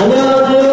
أنا